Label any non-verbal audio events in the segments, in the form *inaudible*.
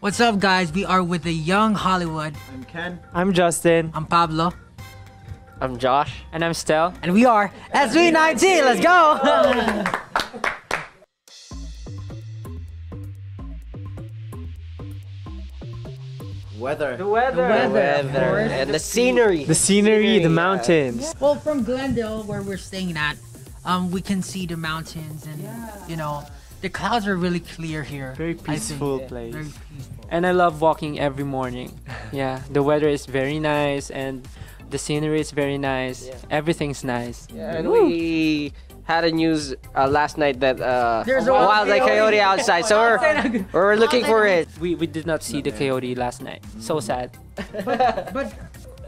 What's up, guys? We are with the Young Hollywood. I'm Ken. I'm Justin. I'm Pablo, I'm Josh. And I'm Stell. and we are SB19. Let's go! *laughs* Weather. weather. weather. of course. and the scenery. The scenery, the yeah. mountains. well, from Glendale, where we're staying at, um, we can see the mountains, and you know, the clouds are really clear here. Very I think. peaceful place. Very peaceful. and I love walking every morning. *laughs* Yeah, the weather is very nice and the scenery is very nice. Yeah. Everything's nice. Yeah, and we had a news uh, last night that uh, There's a wild like coyote. coyote outside, so we're, we're looking for it. We we did not see the coyote last night. So sad. But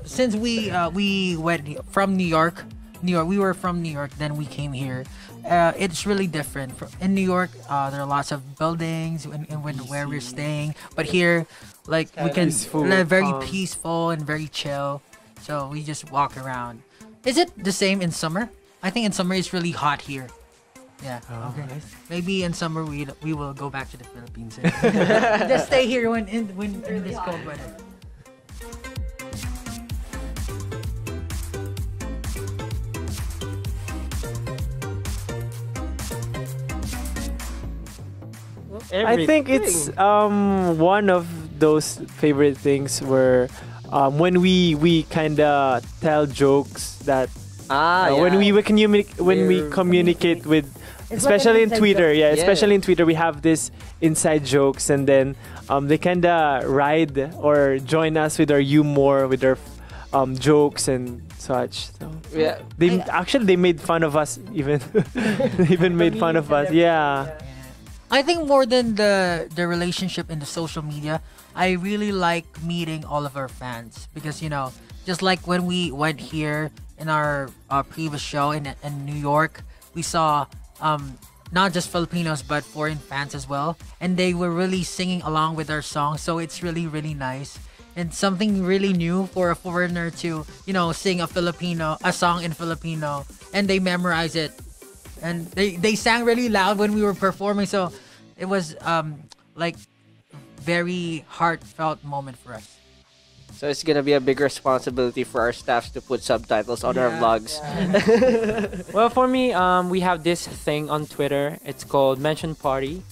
since we uh, we went from New York, New York, we were from New York, then we came here. Uh, it's really different. In New York, uh, there are lots of buildings and, and when, where we're staying. But here, like we can Peaceful, live very calm. peaceful and very chill. So we just walk around. Is it the same in summer? I think in summer it's really hot here. Yeah. Oh, okay. nice. Maybe in summer we we will go back to the Philippines. and *laughs* just stay here when in when in this cold weather. I think it's um one of those favorite things where um, when we we kind of tell jokes that ah, uh, yeah. when we, we communicate when we We're- communicate with It's especially an in Twitter yeah, Yeah. especially in Twitter we have this inside jokes and then um, they kind of ride or join us with our humor with our um, jokes and such so yeah. they I- actually they made fun of us even *laughs* they even made fun of us yeah I think more than the the relationship in the social media, I really like meeting all of our fans because you know, just like when we went here in our previous show in in New York, we saw um not just Filipinos but foreign fans as well, and they were really singing along with our song. So it's really really nice. And something really new for a foreigner to you know sing a Filipino a song in Filipino. And they memorize it. And they they sang really loud when we were performing. So it was um like very heartfelt moment for us So it's gonna be a big responsibility for our staffs to put subtitles on our Yeah, vlogs. *laughs* Well, for me, um, we have this thing on Twitter. It's called Mention Party.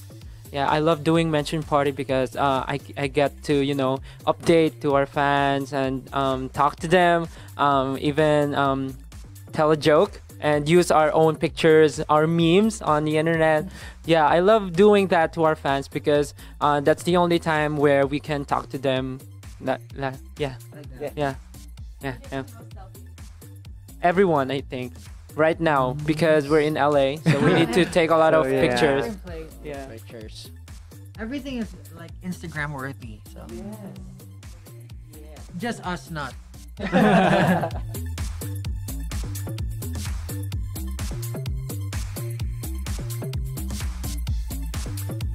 Yeah, I love doing Mention Party because uh, I, I get to, you know, update to our fans and um, talk to them, um, even um, tell a joke and use our own pictures, our memes on the internet. Yeah, I love doing that to our fans because uh, that's the only time where we can talk to them. That, that, yeah, yeah, yeah, yeah. Everyone, I think, right now because we're in LA, so we need to *laughs* take a lot So, of yeah. pictures. Yeah. Pictures. everything is like instagram worthy so just us not *laughs* *laughs*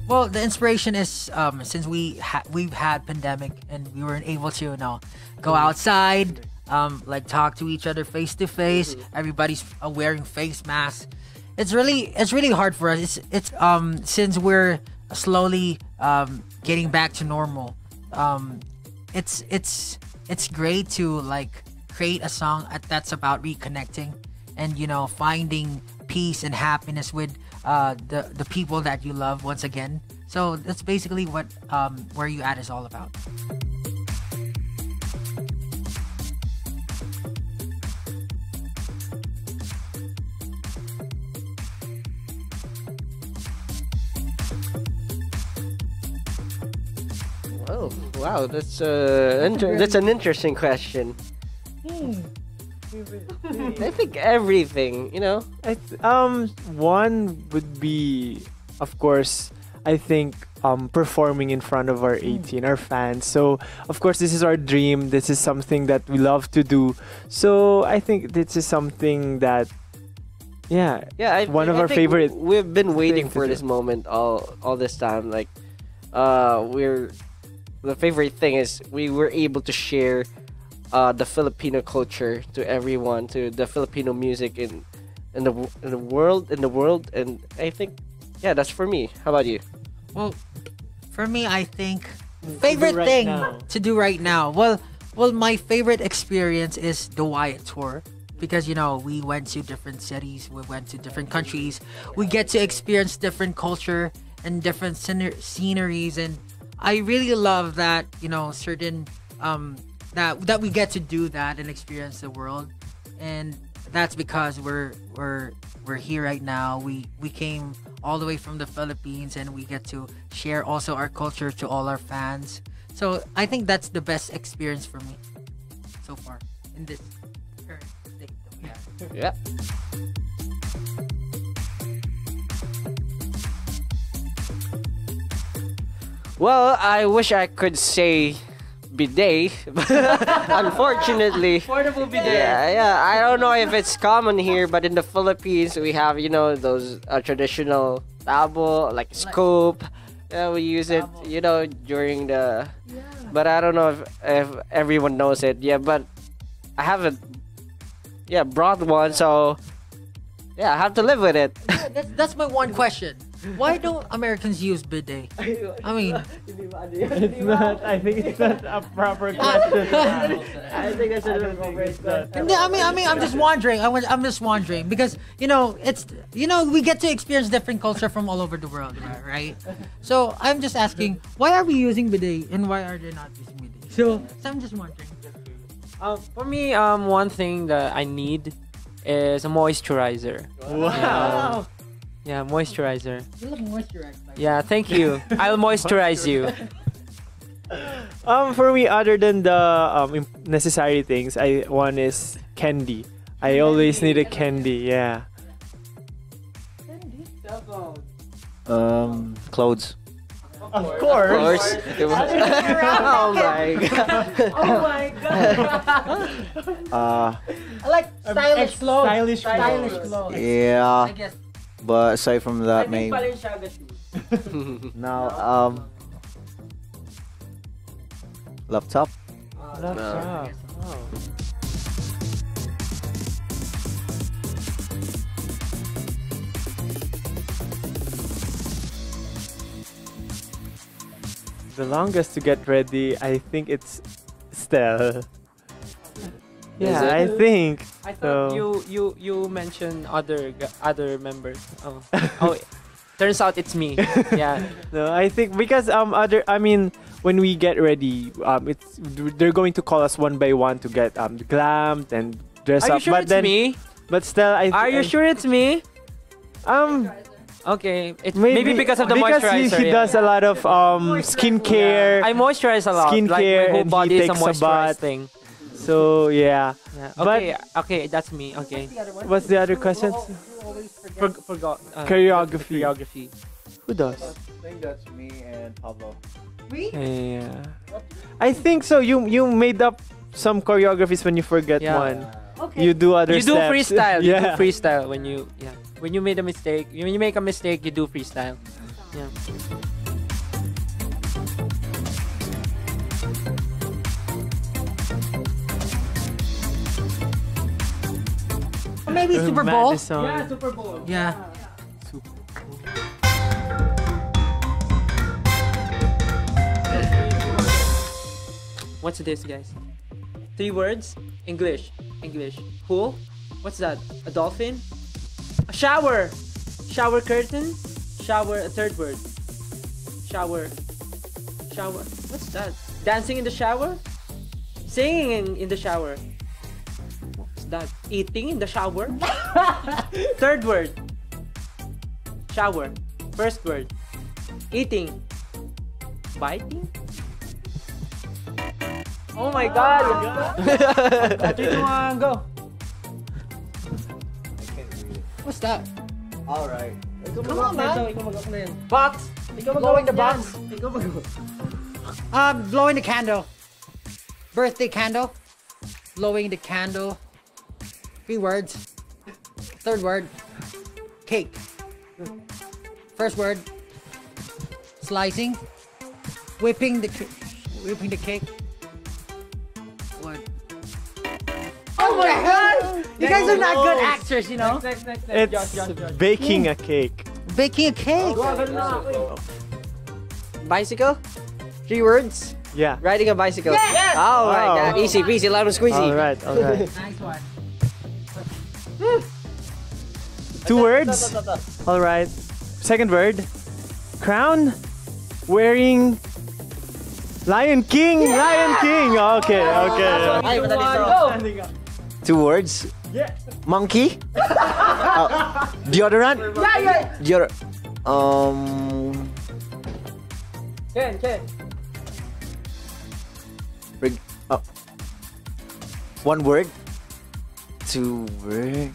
Well, the inspiration is um, since we ha- we've had pandemic and we weren't able to you know go outside, um, like talk to each other face to face. Everybody's uh, wearing face masks. It's really it's really hard for us. It's it's um since we're slowly um getting back to normal. Um, it's it's it's great to like create a song that's about reconnecting and you know finding peace and happiness with uh, the the people that you love once again. So that's basically what um, where you at is all about. Wow, that's uh, inter- that's an interesting question. I think everything, you know. I th- um one would be of course I think um performing in front of our A'TIN our fans. So of course this is our dream. This is something that we love to do. So I think this is something that yeah Yeah, I, One of I our favorite We've been waiting for this moment all all this time. Like, uh, we're the favorite thing is we were able to share uh the Filipino culture to everyone, to the Filipino music in in the in the world in the world, and I think yeah, that's for me. How about you? Well, for me, I think favorite right thing now. to do right now. Well, well, my favorite experience is the WYAT tour because you know we went to different cities, we went to different countries, we get to experience different culture and different scener- sceneries, and I really love that you know certain um that that we get to do that and experience the world, and that's because we're we're we're here right now. We we came all the way from the Philippines and we get to share also our culture to all our fans. So I think that's the best experience for me so far in this current state that we have. *laughs* Yeah. Well, I wish I could say bidet, *laughs* unfortunately, Portable bidet. yeah, yeah, I don't know if it's common here, but in the Philippines we have you know those uh, traditional tabo like scoop. Yeah, we use it, you know, during the. But I don't know if if everyone knows it. Yeah, but I haven't. Yeah, brought one, so yeah, I have to live with it. That's, that's my one question. Why don't Americans use bidet? I mean, It's not. I think it's not a proper *laughs* question. I think I should have Hindi, I mean, I mean, I'm just wondering. I was, I'm just wondering because you know, it's you know, we get to experience different culture from all over the world, right? So I'm just asking, why are we using bidet and why are they not using bidet? So, so I'm just wondering. Um, for me, um, one thing that I need is a moisturizer. Wow. Yeah, moisturizer. You look moisturized. Like Yeah, thank you. *laughs* I'll moisturize you. *laughs* Um, for me, other than the um necessary things, I one is candy. I always need a candy. Yeah. Candy stuff. Um, clothes. Of course. Of course. *laughs* oh my god. Oh my god! Uh, I like stylish clothes. stylish stylish clothes. clothes. I yeah, guess. But aside from that, maybe *laughs* now um, laptop. Laptop. Oh. The longest to get ready, I think it's Stell. Yeah, it? I think. I thought So- you you you mentioned other other members. Oh, oh, *laughs* turns out it's me. Yeah. *laughs* No, I think because um other I mean when we get ready um it's they're going to call us one by one to get um glammed and dress Are you up. sure but it's then me? but still I Are you I- sure it's me? Um Okay, it, maybe, because of the because moisturizer. he, he yeah. does a lot of um skincare. I moisturize a lot. like skincare my whole and he body is a takes bath. thing. So yeah. Yeah. But- Okay, okay, that's me. Okay. What's the other questions? For, forgot. Uh, Choreography. Choreography. Who does? I think that's me and Pablo. Me? Yeah. I think so. You you made up some choreographies when you forget Yeah. one. You do other You do steps. freestyle. You yeah. do freestyle when you yeah. When you made a mistake, when you make a mistake, you do freestyle. Yeah. Maybe Super Bowl. Madison. Super Bowl. Yeah. What's this, guys? Three words. English. English. Pool. What's that? A dolphin. A shower. Shower curtain. Shower. A third word. Shower. Shower. What's that? Dancing in the shower. Singing in, in the shower. What's that? Eating in the shower. *laughs* third word. Shower. First word. Eating. Biting. Oh my god! Three, two, one, go! What's that? Alright. Come on, man. Box! Blowing the box. Um, blowing the candle. Birthday candle. Blowing the candle. Three words. Third word. Cake. First word. Slicing. Whipping the ca- whipping the cake. What? Oh my god! You guys are not good actors, you know. Next, next, next. It's Josh, Josh, Josh. baking a cake. Baking a cake. Go. Bicycle? Three words. Yeah. Riding a bicycle. Yes! Oh my god. Easy peasy, lemon squeezy. All right. All right. Nice one. Two words. All right. Second word. Crown. Wearing. Lion King. Lion King. Okay. Okay. Two words. Yeah. Monkey. Uh, *laughs* deodorant. Yeah, yeah. Deodorant. Um. Ken, Ken. Reg- uh, one word. Two word.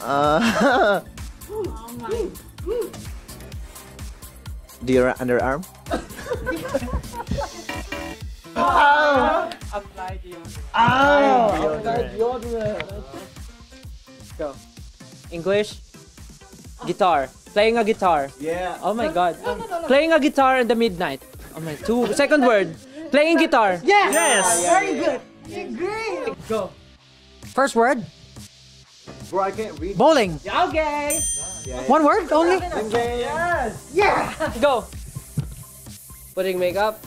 Uh. *laughs* Deodorant underarm. Apply *laughs* Go. English. Guitar. Playing a guitar. Yeah. Oh my god. Playing a guitar in the midnight. Oh my two second word. Playing guitar. Yes. Very good. Great. Go. First word. Bro, I can't read. Bowling. Okay. One word only. Yes. Yeah. Go. Putting makeup.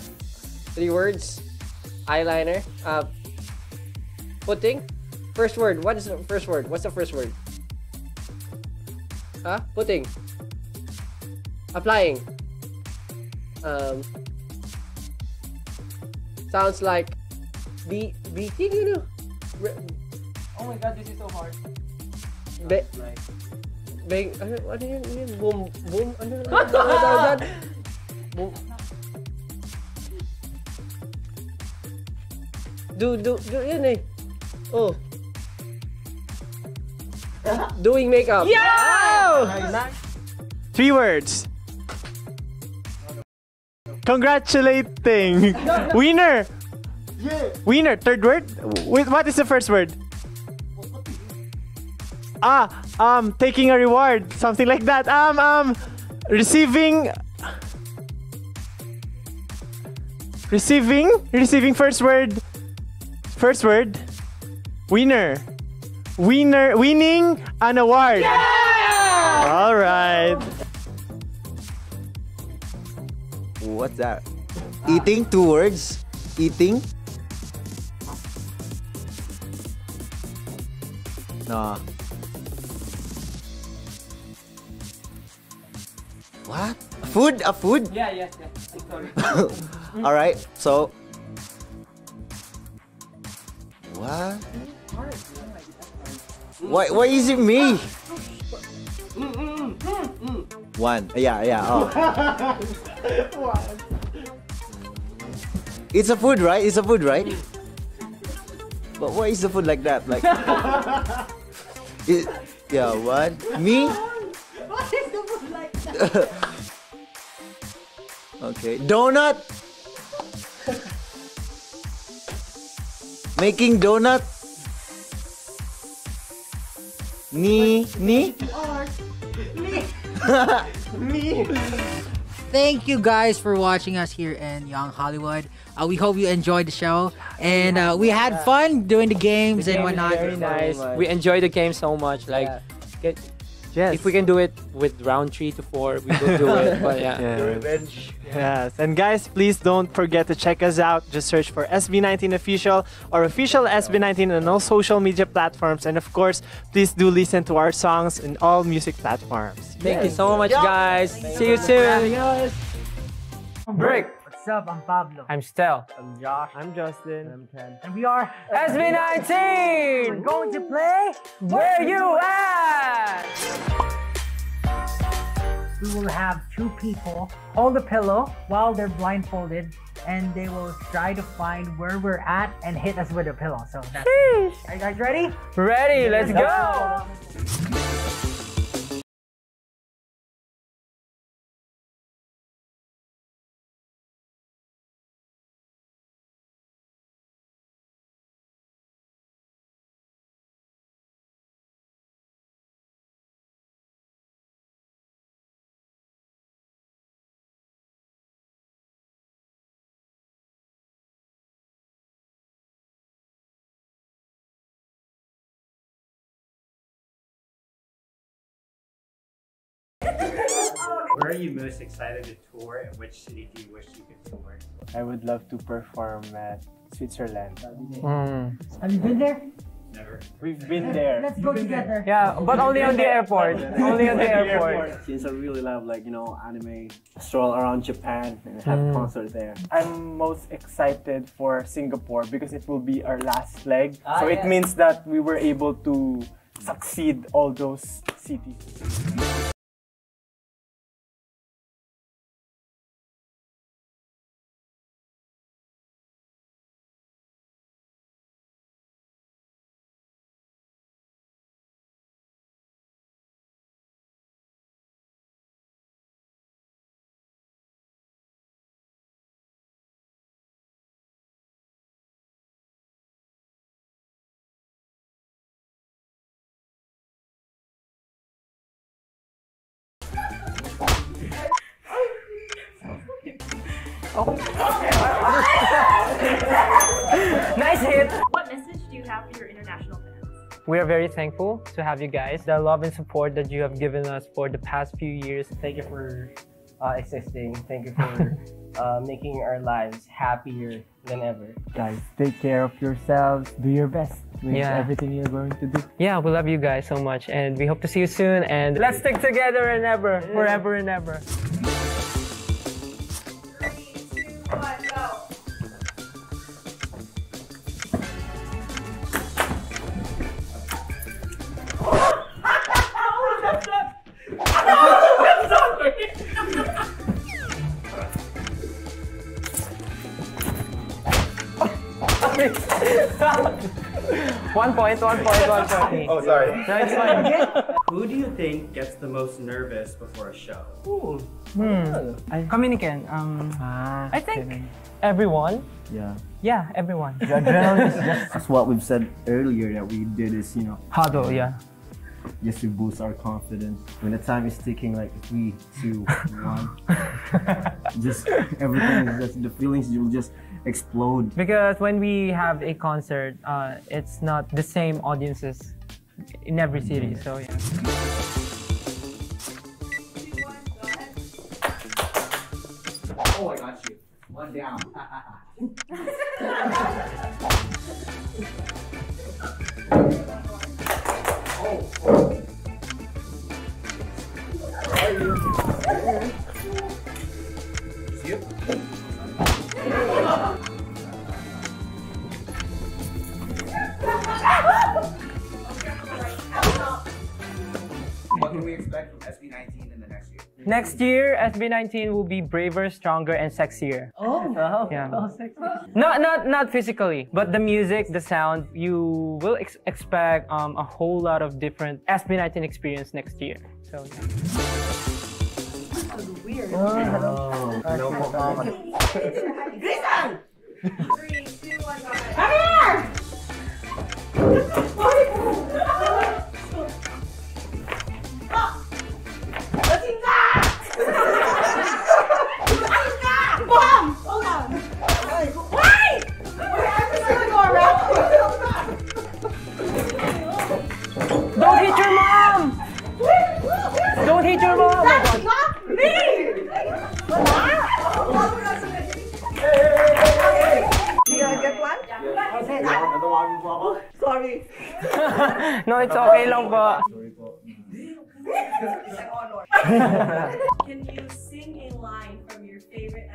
Three words. Eyeliner. Uh, putting. First word. What is the first word? What's the first word? Huh? Putting. Applying. Um. Sounds like. Be beating you know. Oh my god, this is so hard. Be, bang, ano, ano yun, ano yun? Boom, boom, ano, ano, ano, ano, ano, ano, boom. Do, do, do, yun eh. Oh. Doing makeup. Yeah. Three words. Congratulating. *laughs* Winner. Yeah. Winner. Third word. Wait, what is the first word? Ah, um, taking a reward, something like that. Um, um, receiving. Receiving, receiving first word. First word. Winner. Winner, winning an award. yeah! All right. What's that? Eating. Two words. Eating. No. Food? A food? Yeah, yes, yes. Sorry. *laughs* All right. So. What? Why? Why is it me? One. Yeah, yeah. Oh. *laughs* It's a food, right? It's a food, right? But why is the food like that? Like. *laughs* it, yeah. What? Me? Okay. Donut. Making donut. Ni ni. Me. *laughs* Me. Thank you guys for watching us here in Young Hollywood. Uh, we hope you enjoyed the show, and uh, we had fun doing the games and whatnot. Very nice. We enjoyed the game so much. Like, Yeah. get, Yes. if we can do it with round three to four, we will do it. But *laughs* yeah. Yes. Yes. And guys, please don't forget to check us out. Just search for SB19 Official or Official SB19 on all social media platforms. And of course, please do listen to our songs in all music platforms. Thank you so much, guys. See you soon. Break. What's up? I'm Pablo. I'm Stell. I'm Josh. I'm Justin. And I'm Ken. And we are SB19. We're going to play. Where you at? We will have two people hold a pillow while they're blindfolded, and they will try to find where we're at and hit us with a pillow. So that's. Are you guys ready? Ready? Let's go. Where are you most excited to tour and which city do you wish you could tour? I would love to perform at Switzerland. Have you been there? Never. We've been there. Let's go together. Yeah, but only on the *laughs* airport. only on the airport. Since I really love like you know anime, stroll around Japan and have Mm. concert there. I'm most excited for Singapore because it will be our last leg. so it means that we were able to succeed all those cities. *laughs* Nice hit. What message do you have for your international fans? We are very thankful to have you guys. The love and support that you have given us for the past few years. Thank you for uh, existing. Thank you for *laughs* uh, making our lives happier than ever. Guys, take care of yourselves. Do your best with Yeah. everything you're going to do. Yeah, we love you guys so much, and we hope to see you soon. And let's stick together and ever, forever and ever. Point, one point, one point. *laughs* Oh, sorry. No, it's fine. Who do you think gets the most nervous before a show? Ooh. Hmm. I, Communicant. Um, I think everyone. Yeah. Yeah, everyone. The adrenaline is just as what we've said earlier that we did is you know Huddle, yeah. just to boost our confidence. When the time is ticking like three, two, one, *laughs* just everything is just the feelings you will just explode. Because when we have a concert, uh, it's not the same audiences in every city. So yeah. Oh, I got you. One down. What *laughs* next year? SB19 will be braver, stronger, and sexier. Oh, *laughs* yeah. *laughs* Not not not physically, but the music, the sound. You will ex- expect um, a whole lot of different SB19 experience next year. So yeah. Three, two, one,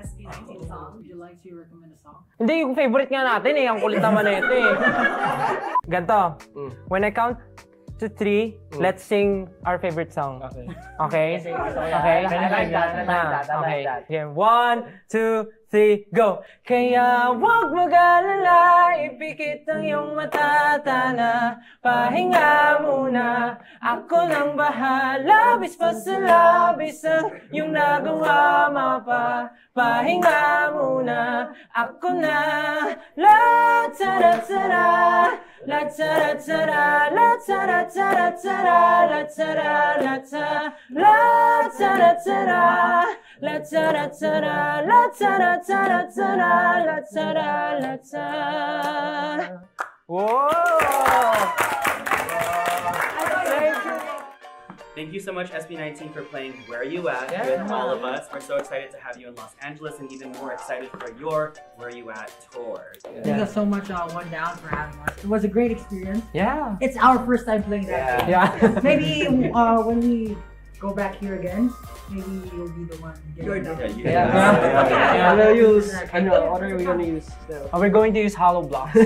SB19 song? Would you like to recommend a song? Hindi, yung favorite nga natin eh. Ang kulit naman na ito eh. *laughs* Ganto. When I count to three, let's sing our favorite song. Okay? Okay? Okay? Okay. that. Okay. One, two, three, go! Kaya wag mag-alala, ipikit ang iyong mata, tana. Pahinga muna, ako lang bahala, bis pa sa labis ang iyong nagawa mapa. Pahinga muna, ako na. La tara tara, la tara tara, la tara tara tara, la tara la tara, la tara tara, la tara tara, la tara tara tara, la tara la tara. Whoa! Thank you. Thank you so much, SB19, for playing Where Are You At Yeah. with all of us. We're so excited to have you in Los Angeles and even more excited for your Where Are You At tour. Thank you so much, uh, One Down, for having us. It was a great experience. Yeah. It's our first time playing that. Yeah. game. maybe uh, when we go back here again, maybe you'll be the one. getting Yeah, you- Yeah. yeah, yeah. Ano use? Ano? What are we gonna use? still? Uh, we're going to use hollow blocks. *laughs*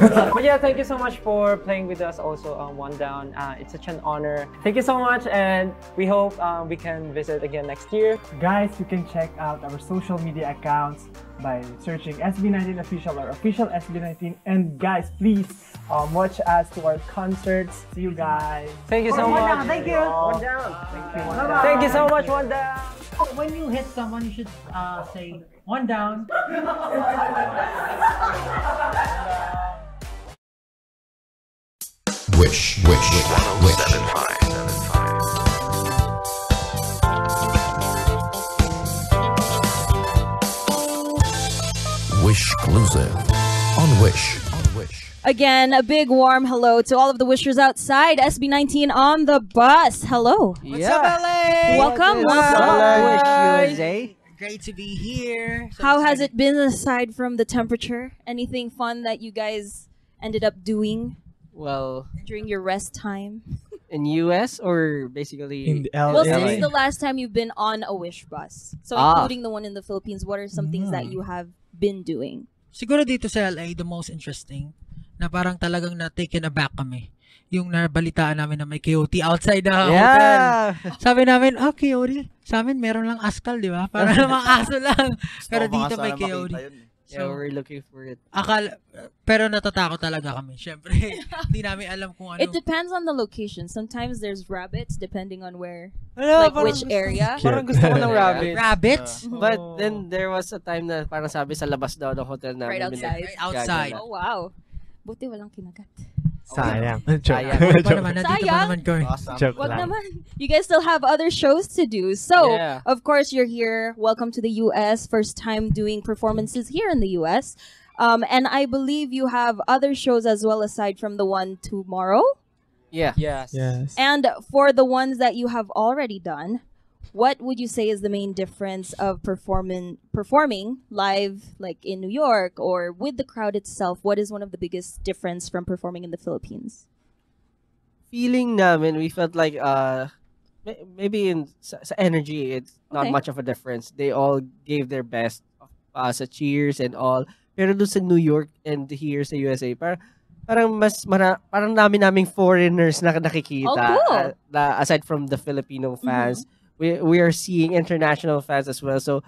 *laughs* but yeah, thank you so much for playing with us also on One Down. Uh, it's such an honor. Thank you so much, and we hope uh, we can visit again next year. Guys, you can check out our social media accounts by searching SB19 Official or Official SB19. And guys, please um, watch us to our concerts. See you guys. Thank you so much. Down, thank you. One down. Thank you. Bye-bye. Thank you so much, One Down. Oh, when you hit someone, you should uh, say one down. Wish, wish, wish. Exclusive on Wish. On Wish. Again, a big warm hello to all of the wishers outside. SB19 on the bus. Hello. What's up, LA? Welcome, What's welcome. up, Wish? USA. Great to be here. So How has it been aside from the temperature? Anything fun that you guys ended up doing Well, during your rest time? In US or basically In the Well, LA. since the last time you've been on a wish bus, so Ah. including the one in the Philippines, what are some things that you have been doing? Siguro dito sa LA, the most interesting, na parang talagang na taken aback kami. Yung nabalitaan namin na may coyote outside the hotel. Yeah. Sabi namin, ah, coyote. Sa amin, meron lang askal, di ba? Para *laughs* namang aso lang. Pero dito may coyote. Yeah, So, we're looking for it. akala, pero natatakot talaga kami. Siyempre, *laughs* hindi namin alam kung ano. It depends on the location. Sometimes there's rabbits, depending on where, Ano, like which gusto- area. *laughs* Parang gusto ko ng rabbit. *laughs* Rabbits? Mhm. But then there was a time na parang sabi sa labas daw ng hotel namin. Right outside. Right outside. Oh wow. Buti walang kinagat. Sayang. Joke. Sayang. Huwag pa Joke. naman, nandito pa Sayang. naman kami. Joke Wag lang. naman. You guys still have other shows to do. So, Yeah. of course, you're here. Welcome to the US. First time doing performances here in the US. Um, and I believe you have other shows as well aside from the one tomorrow. Yeah. Yes. Yes. And for the ones that you have already done, what would you say is the main difference of performing performing live like in New York or with the crowd itself? What is one of the biggest difference from performing in the Philippines? Feeling namin, we felt like uh maybe in sa, sa energy it's not Okay. much of a difference. They all gave their best uh, sa cheers and all. Pero doon sa New York and here sa USA, parang parang mas mara, parang namin naming foreigners na nakikita Oh, cool. uh, na aside from the Filipino fans. We we are seeing international fans as well. So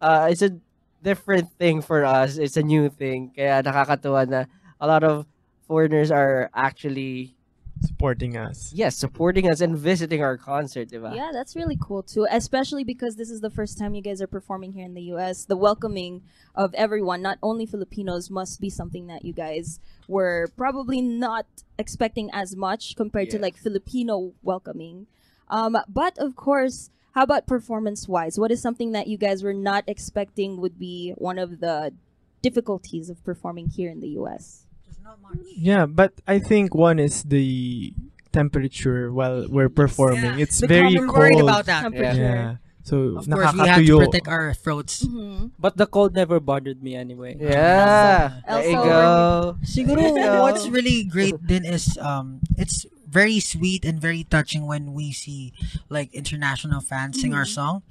uh, it's a different thing for us. It's a new thing. Kaya nakakatuwa na a lot of foreigners are actually Supporting us. yes, supporting us and visiting our concert, diba? Yeah, that's really cool too, especially because this is the first time you guys are performing here in the US. The welcoming of everyone, not only Filipinos, must be something that you guys were probably not expecting as much compared to Yeah. like Filipino welcoming. Um, but of course, how about performance wise? What is something that you guys were not expecting would be one of the difficulties of performing here in the US? There's not much. Yeah, but I think one is the temperature while we're performing. Yeah. It's The very common cold. worried about that. Temperature. Yeah. So Of course, we have to nakakatuyo. protect our throats. Mhm. But the cold never bothered me anyway. Yeah. There you go. Siguro, what's really great then is um, it's very sweet and very touching when we see like international fans sing our mm-hmm. song.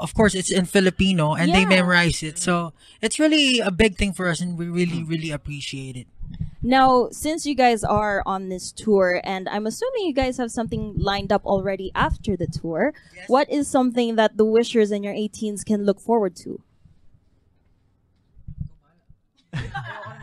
Of course, it's in Filipino and they Yeah. memorize it, so it's really a big thing for us, and we really, really appreciate it. Now, since you guys are on this tour, and I'm assuming you guys have something lined up already after the tour, what is something that the wishers and your A'TINs can look forward to? *laughs*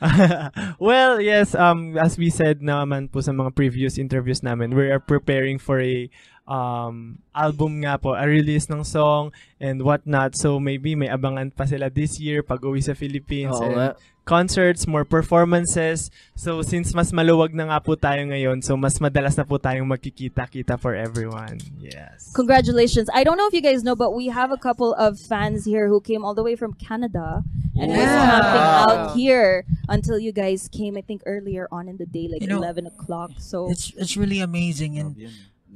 *laughs* well, yes, um as we said naman po sa mga previous interviews namin, we are preparing for a um album nga po, a release ng song and whatnot. So maybe may abangan pa sila this year pag uwi sa Philippines Oo and nga. concerts, more performances. So since mas maluwag na nga po tayo ngayon, so mas madalas na po tayong magkikita-kita for everyone. Yes. Congratulations. I don't know if you guys know, but we have a couple of fans here who came all the way from Canada and was Yeah. camping out here until you guys came, I think, earlier on in the day, like You know, 11 o'clock. So, It's it's really amazing, and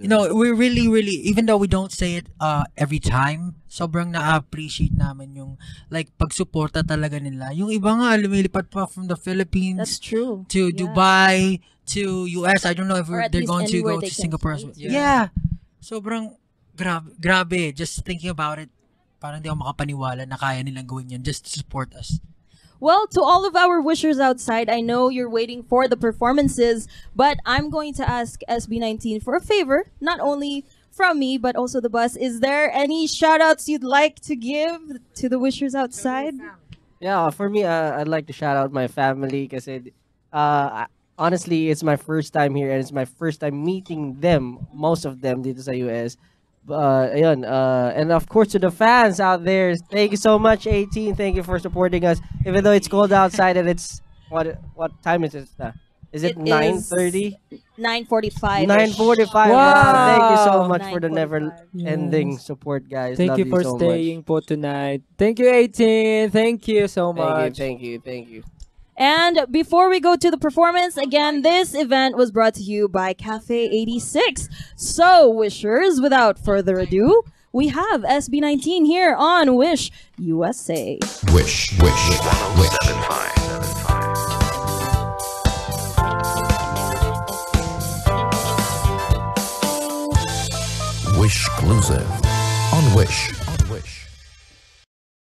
You know, we really, really, even though we don't say it uh, every time, sobrang na-appreciate namin yung, like, pagsuporta talaga nila. Yung iba nga, lumilipat pa from the Philippines That's true. to Yeah. Dubai, to US. I don't know if they're going to go to Singapore. as well. to. Yeah. Sobrang grabe, grabe. Just thinking about it, parang di ako makapaniwala na kaya nilang gawin yun just to support us. Well, to all of our wishers outside, I know you're waiting for the performances, but I'm going to ask SB19 for a favor, not only from me, but also the bus. Is there any shout outs you'd like to give to the wishers outside? Yeah, for me, uh, I'd like to shout out my family because uh, honestly, it's my first time here and it's my first time meeting them, most of them dito sa US. Uh, ayun, uh, and of course to the fans out there, thank you so much, A'TIN. Thank you for supporting us, even though it's cold outside and it's what what time is it? now? Is it It nine is thirty? 945. Nine forty-five. Wow. Thank you so much for the never 9:45. ending support, guys. Thank Love you for so much. staying po tonight. Thank you, A'TIN. Thank you so Thank you, much. thank you, thank you. And before we go to the performance, again, this event was brought to you by Cafe 86. So, wishers, without further ado, we have SB19 here on Wish USA. Wish, wish, wish. Wish exclusive on Wish.